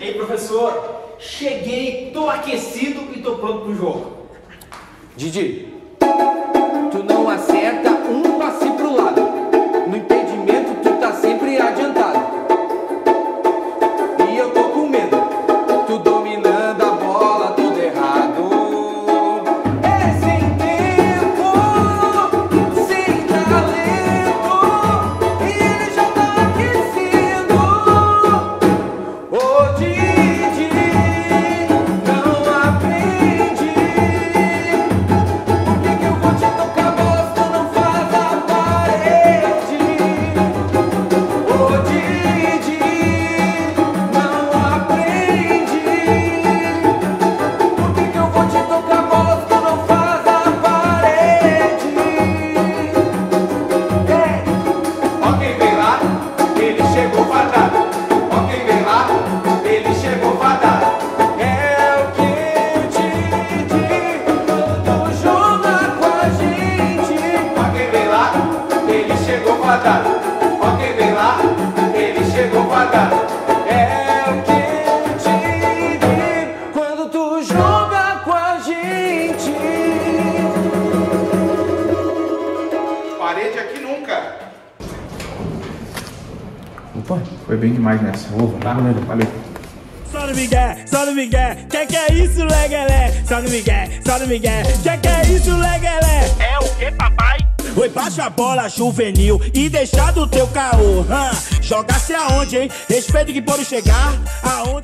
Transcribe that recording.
Ei, professor, cheguei, tô aquecido e tô pronto pro jogo. Didi, tu não acerta um passe foi bem demais nessa. Ô, valeu, valeu. Só no Miguel, só no Miguel, que que é isso, legalé? Só no Miguel, só no Miguel, que que é isso, legalé? É o que, papai? Oi, baixa a bola juvenil e deixa do teu caô. hã? Jogasse aonde, hein? Respeito que pode chegar aonde.